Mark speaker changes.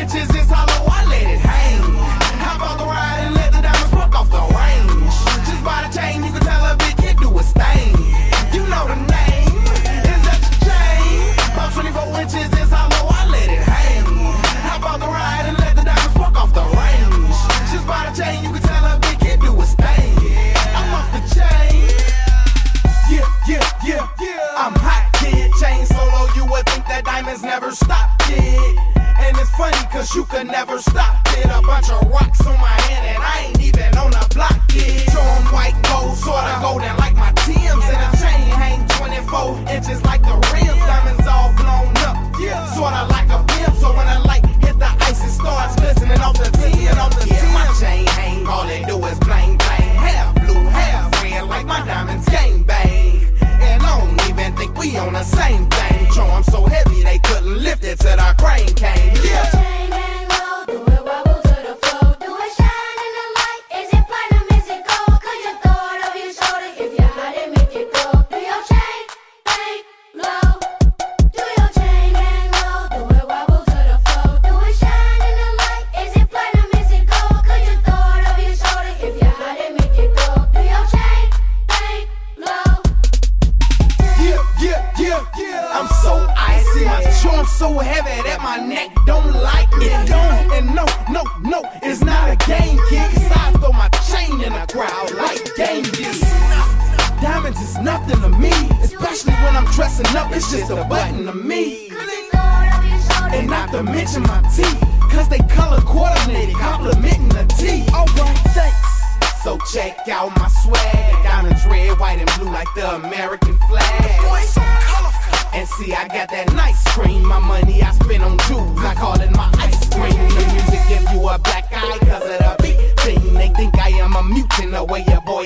Speaker 1: inches it's hollow, I let it hang. Hop out the ride and let the diamonds fuck off the range. Just by the chain, you can tell a bitch it do a stain. You know the name, is that your chain? About 24 inches it's hollow, I let it hang. Hop out the ride and let the diamonds fuck off the range. Just by the chain, you can tell a bitch it do a stain. I'm off the chain. Yeah, yeah. Cause you could never stop it. A bunch of rocks on my hand and I ain't even on the block yet. Show them white gold, sorta golden like my Tim's. And a chain hang 24 inches like the rims. Diamonds all blown up, sorta like a pimp. So when the light hit the ice, it starts glistening off the tin. Off the my chain hang, all it do is bling bling. Hair blue, hair red like my diamonds game bang. And I don't even think we on the same thing. Joe, I'm so heavy they couldn't lift it till our crane came. Yeah. Yeah. I'm so icy. My charm so heavy that my neck don't like it. Don't. And no, no, no, it's not a game, kid. Cause I throw my chain in the crowd like gangsters. Diamonds is nothing to me, especially when I'm dressing up. It's just a button to me. And not to mention my teeth, cause they color coordinated, complimenting the teeth, Alright, thanks. So check out my swag. Diamonds red, white, and blue like the American flag. And see, I got that nice cream. My money I spend on jewels. I call it my ice cream. The music give you a black eye cause of the beat thing. They think I am a mutant the way your boy